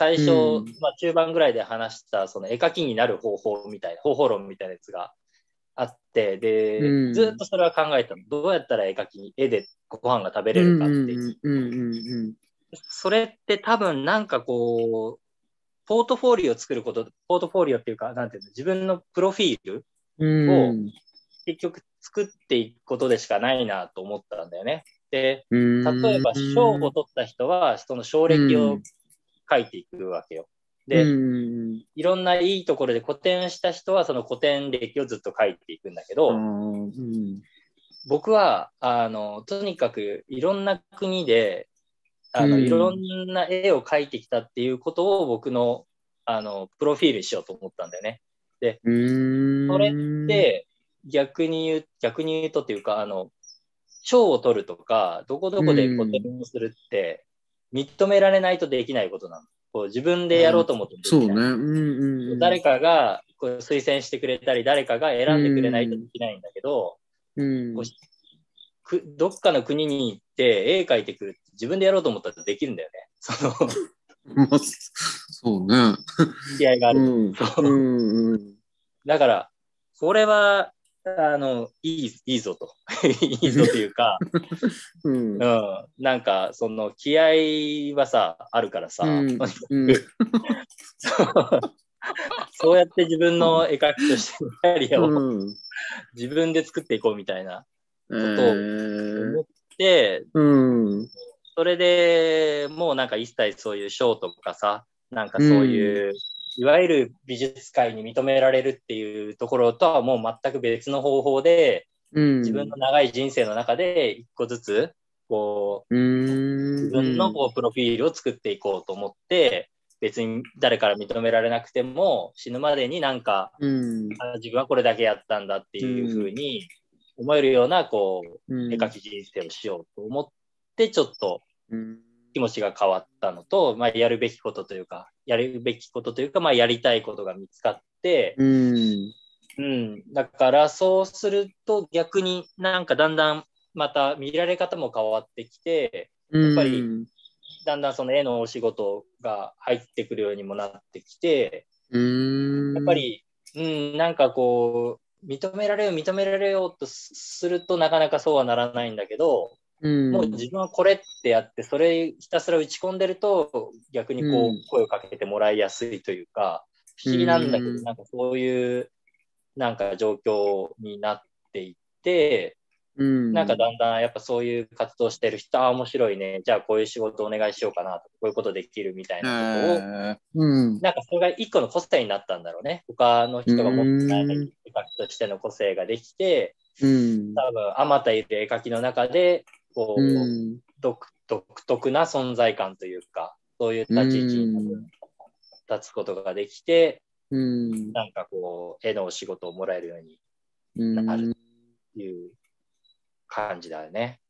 最初、うんまあ中盤ぐらいで話した、その絵描きになる方法みたいな、方法論みたいなやつがあって、で、うんずっとそれは考えたの。どうやったら絵描き、絵でご飯が食べれうんるかっていう。それって多分なんかこう、ポートフォリオを作ること、ポートフォリオっていうか、なんていうの、自分のプロフィール、うんを結局作っていくことでしかないなと思ったんだよね。で、うん例えば賞を取った人は、その奨歴を書いていくわけよ。で、うん。いろんないいところで古典した人は、その古典歴をずっと書いていくんだけど、うん。僕は、あの、とにかくいろんな国で、あの、うん。いろんな絵を描いてきたっていうことを僕の、あの、プロフィールにしようと思ったんだよね。うん。それで、逆に言う、逆に言うとっていうか、あの、賞を取るとか、どこどこで古典をするって、認められないとできないことなの。こう自分でやろうと思ってもできないそうね。うんうんうん。誰かがこう推薦してくれたり、誰かが選んでくれないとできないんだけど、うんこうくどっかの国に行って絵描いてくるって自分でやろうと思ったらできるんだよね。その、まあそうね。気合がある。うんうんうんだから、これは、あの、いい、いいぞと。いいぞというか、うん。うん。なんか、その、気合はさ、あるからさ、そう。やって自分の絵描きとしてのキャリアをうん。自分で作っていこうみたいなえ思ー。って、うん。それでもうなんか一切そういう賞とかさ、なんかそういう、いわゆる美術界に認められるっていうところとはもう全く別の方法で、うん。自分の長い人生の中で一個ずつ、こう、うん。自分のこうプロフィールを作っていこうと思って、別に誰から認められなくても、死ぬまでになんか、うん。あ自分はこれだけやったんだっていうふうに思えるような、こう、うん。絵描き人生をしようと思って、ちょっとうん気持ちが変わったのと、まあ、やるべきことというか、やるべきことというか、まあ、やりたいことが見つかって、うん。うん。だから、そうすると逆になんかだんだんまた見られ方も変わってきて、やっぱりだんだんその絵のお仕事が入ってくるようにもなってきて、うん。やっぱり、うん、なんかこう、認められよう、認められようとするとなかなかそうはならないんだけど、うん。もう自分はこれってやって、それひたすら打ち込んでると、逆にこう、うん。声をかけてもらいやすいというか、不思議なんだけど、うんなんかそういう、なんか状況になっていって、うん。なんかだんだんやっぱそういう活動してる人、ああ、面白いね。じゃあこういう仕事お願いしようかなとか、こういうことできるみたいなことを、なんかそれが一個の個性になったんだろうね。他の人が持ってないうん絵描きとしての個性ができて、うん。多分、あまたいる絵描きの中で、こう、うん独独特な存在感というか、そういう立ち位置に立つことができて、うんなんかこう、絵のお仕事をもらえるようにうんなるっていう感じだよね。